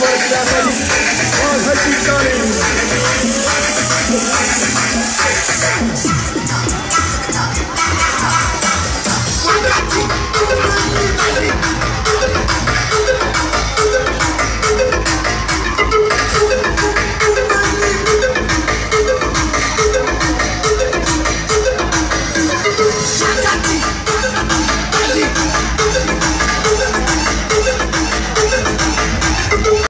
Where's that